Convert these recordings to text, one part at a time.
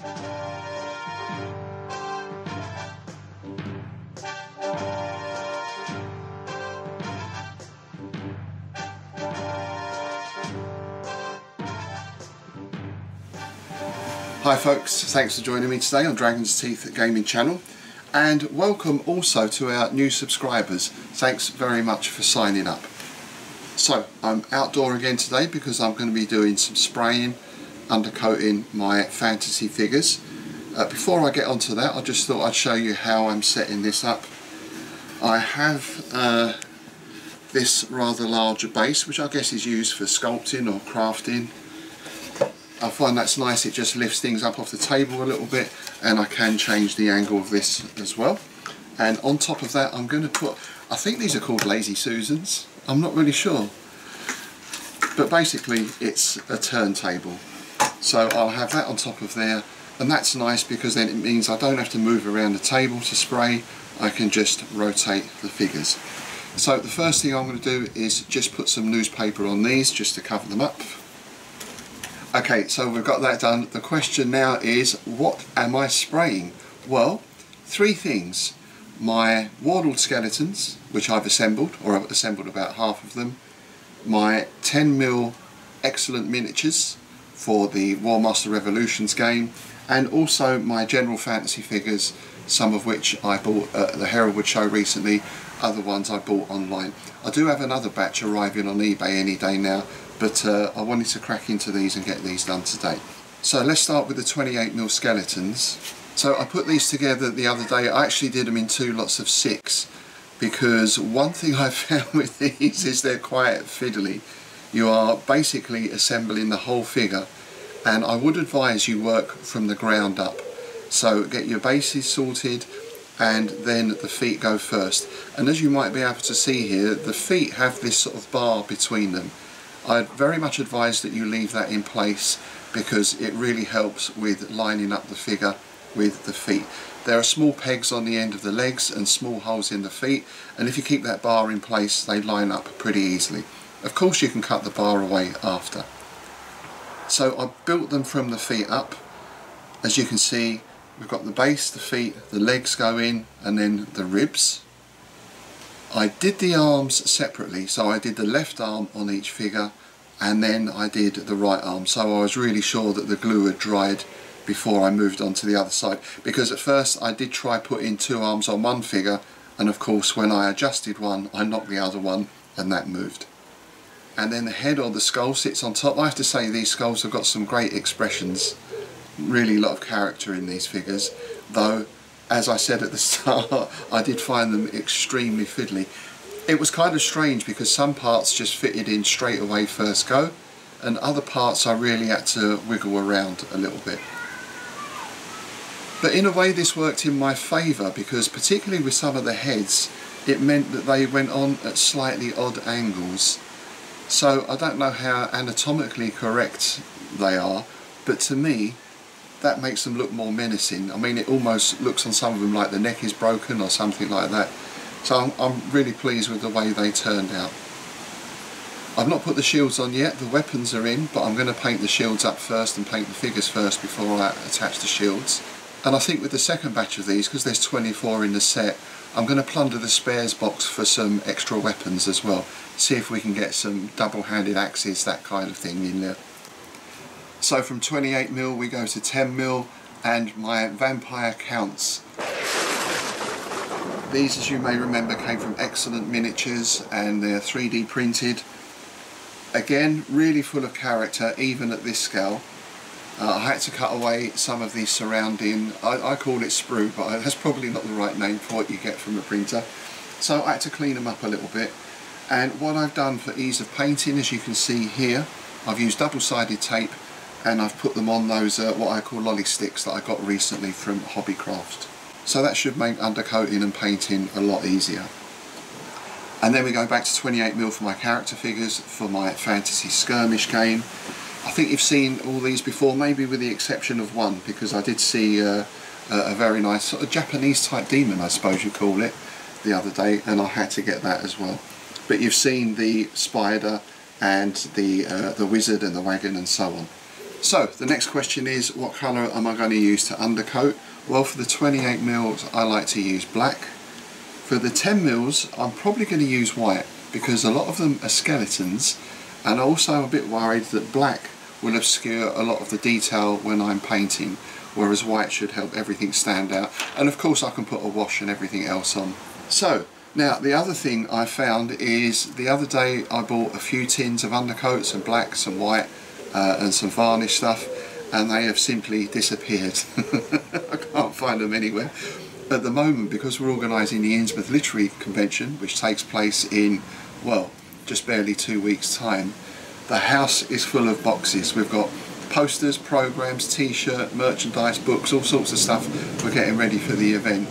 Hi folks, thanks for joining me today on Dragon's Teeth Gaming channel and welcome also to our new subscribers. Thanks very much for signing up. So I'm outdoor again today because I'm going to be doing some spraying, undercoating my fantasy figures. Uh, before I get onto that I just thought I'd show you how I'm setting this up. I have uh, this rather larger base which I guess is used for sculpting or crafting I find that's nice, it just lifts things up off the table a little bit and I can change the angle of this as well. And on top of that I'm going to put, I think these are called Lazy Susans, I'm not really sure. But basically it's a turntable. So I'll have that on top of there and that's nice because then it means I don't have to move around the table to spray, I can just rotate the figures. So the first thing I'm going to do is just put some newspaper on these just to cover them up Okay, so we've got that done. The question now is, what am I spraying? Well, three things. My Warlord skeletons, which I've assembled, or I've assembled about half of them. My 10mm excellent miniatures for the War Master Revolutions game. And also my general fantasy figures, some of which I bought at the Heraldwood show recently, other ones I bought online. I do have another batch arriving on eBay any day now but uh, I wanted to crack into these and get these done today. So let's start with the 28mm skeletons. So I put these together the other day, I actually did them in two lots of six because one thing I found with these is they're quite fiddly. You are basically assembling the whole figure and I would advise you work from the ground up. So get your bases sorted and then the feet go first. And as you might be able to see here, the feet have this sort of bar between them I'd very much advise that you leave that in place because it really helps with lining up the figure with the feet. There are small pegs on the end of the legs and small holes in the feet and if you keep that bar in place they line up pretty easily. Of course you can cut the bar away after. So I built them from the feet up. As you can see we've got the base, the feet, the legs go in and then the ribs I did the arms separately so I did the left arm on each figure and then I did the right arm so I was really sure that the glue had dried before I moved on to the other side because at first I did try putting two arms on one figure and of course when I adjusted one I knocked the other one and that moved. And then the head or the skull sits on top. I have to say these skulls have got some great expressions, really a lot of character in these figures though as I said at the start, I did find them extremely fiddly. It was kind of strange because some parts just fitted in straight away first go and other parts I really had to wiggle around a little bit. But in a way this worked in my favour because particularly with some of the heads it meant that they went on at slightly odd angles. So I don't know how anatomically correct they are but to me that makes them look more menacing. I mean it almost looks on some of them like the neck is broken or something like that. So I'm, I'm really pleased with the way they turned out. I've not put the shields on yet, the weapons are in, but I'm going to paint the shields up first and paint the figures first before I attach the shields. And I think with the second batch of these, because there's 24 in the set, I'm going to plunder the spares box for some extra weapons as well. See if we can get some double-handed axes, that kind of thing in there. So from 28mm we go to 10mm and my vampire counts. These as you may remember came from Excellent Miniatures and they're 3D printed. Again really full of character even at this scale. Uh, I had to cut away some of the surrounding, I, I call it sprue but that's probably not the right name for what you get from a printer. So I had to clean them up a little bit and what I've done for ease of painting as you can see here I've used double-sided tape and I've put them on those uh, what I call lolly sticks that I got recently from Hobbycraft. So that should make undercoating and painting a lot easier. And then we go back to 28mm for my character figures for my fantasy skirmish game. I think you've seen all these before, maybe with the exception of one, because I did see uh, a very nice sort of Japanese type demon, I suppose you call it, the other day, and I had to get that as well. But you've seen the spider and the, uh, the wizard and the wagon and so on. So the next question is what colour am I going to use to undercoat? Well for the 28 mils I like to use black. For the 10 mils I'm probably going to use white because a lot of them are skeletons and also I'm a bit worried that black will obscure a lot of the detail when I'm painting whereas white should help everything stand out and of course I can put a wash and everything else on. So now the other thing I found is the other day I bought a few tins of undercoats and blacks and white uh, and some varnish stuff and they have simply disappeared. I can't find them anywhere. At the moment because we're organising the Innsmouth Literary Convention which takes place in well just barely two weeks time the house is full of boxes. We've got posters, programs, t-shirt, merchandise, books, all sorts of stuff we're getting ready for the event.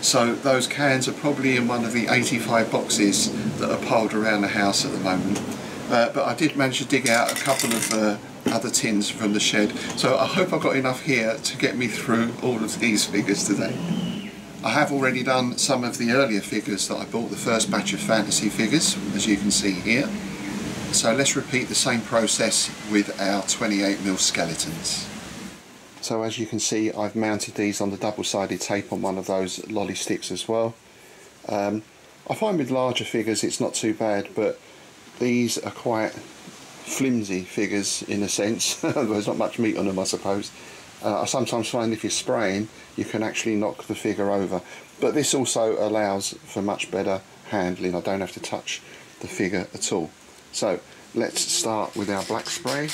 So those cans are probably in one of the 85 boxes that are piled around the house at the moment. Uh, but I did manage to dig out a couple of uh, other tins from the shed. So I hope I've got enough here to get me through all of these figures today. I have already done some of the earlier figures that I bought, the first batch of fantasy figures, as you can see here. So let's repeat the same process with our 28mm skeletons. So as you can see I've mounted these on the double-sided tape on one of those lolly sticks as well. Um, I find with larger figures it's not too bad but these are quite flimsy figures in a sense. There's not much meat on them I suppose. Uh, I sometimes find if you're spraying you can actually knock the figure over but this also allows for much better handling. I don't have to touch the figure at all. So let's start with our black spray.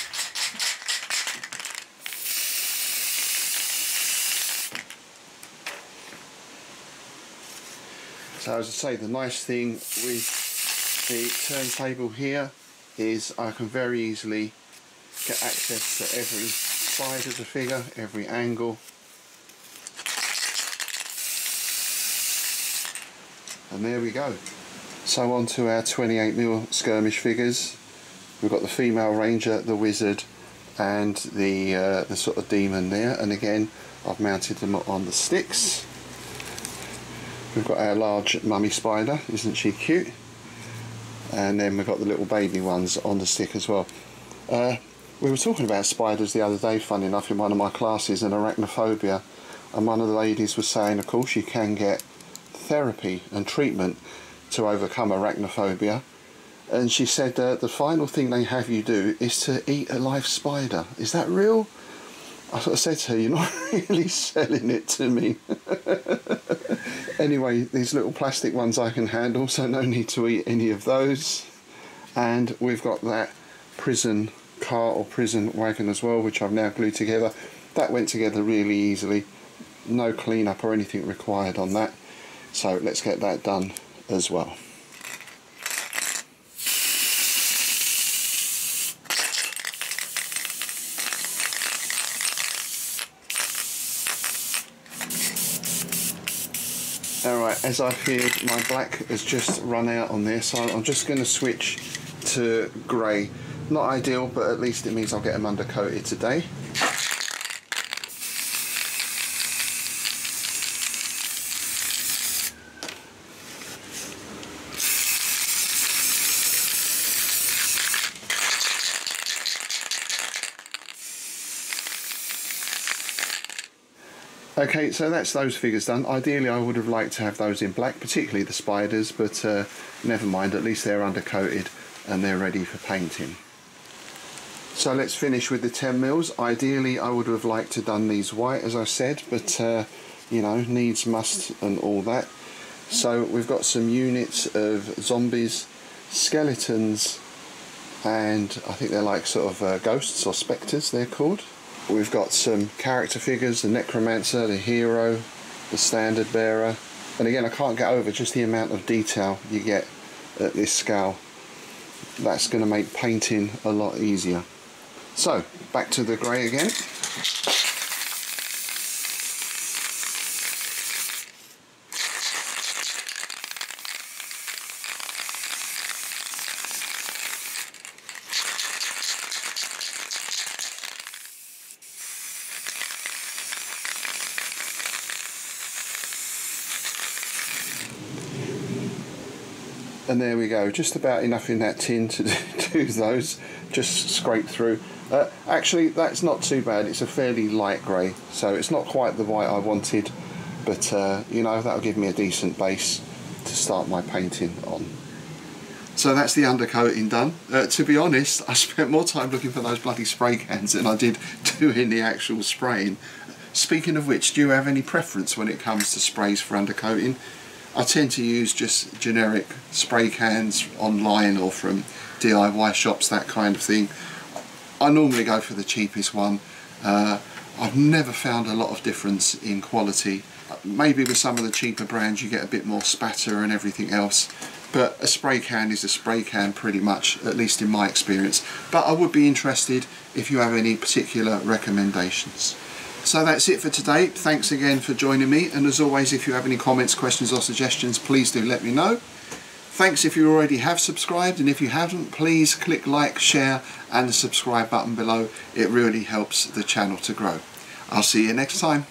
So as I say, the nice thing with the turntable here is I can very easily get access to every side of the figure, every angle. And there we go. So on to our 28mm skirmish figures. We've got the female ranger, the wizard and the, uh, the sort of demon there and again I've mounted them on the sticks. We've got our large mummy spider, isn't she cute? And then we've got the little baby ones on the stick as well. Uh, we were talking about spiders the other day, fun enough, in one of my classes in arachnophobia and one of the ladies was saying of course you can get therapy and treatment to overcome arachnophobia. And she said uh, the final thing they have you do is to eat a live spider. Is that real? I sort of said to her, you're not really selling it to me. anyway, these little plastic ones I can handle, so no need to eat any of those. And we've got that prison car or prison wagon as well, which I've now glued together. That went together really easily. No cleanup or anything required on that. So let's get that done as well. Alright, as I feared, my black has just run out on this, so I'm just going to switch to grey. Not ideal, but at least it means I'll get them undercoated today. Okay, so that's those figures done. Ideally, I would have liked to have those in black, particularly the spiders, but uh, never mind, at least they're undercoated and they're ready for painting. So let's finish with the 10 mils. Ideally, I would have liked to done these white, as I said, but uh, you know, needs must and all that. So we've got some units of zombies, skeletons, and I think they're like sort of uh, ghosts or spectres, they're called. We've got some character figures, the Necromancer, the Hero, the Standard Bearer. And again, I can't get over just the amount of detail you get at this scale. That's going to make painting a lot easier. So, back to the grey again. And there we go just about enough in that tin to do those just scrape through Uh, actually, that's not too bad. It's a fairly light grey, so it's not quite the white I wanted, but uh, you know, that'll give me a decent base to start my painting on. So that's the undercoating done. Uh, to be honest, I spent more time looking for those bloody spray cans than I did doing the actual spraying. Speaking of which, do you have any preference when it comes to sprays for undercoating? I tend to use just generic spray cans online or from DIY shops, that kind of thing. I normally go for the cheapest one. Uh, I've never found a lot of difference in quality. Maybe with some of the cheaper brands you get a bit more spatter and everything else but a spray can is a spray can pretty much, at least in my experience. But I would be interested if you have any particular recommendations. So that's it for today. Thanks again for joining me. And as always, if you have any comments, questions or suggestions, please do let me know. Thanks if you already have subscribed and if you haven't please click like, share and the subscribe button below. It really helps the channel to grow. I'll see you next time.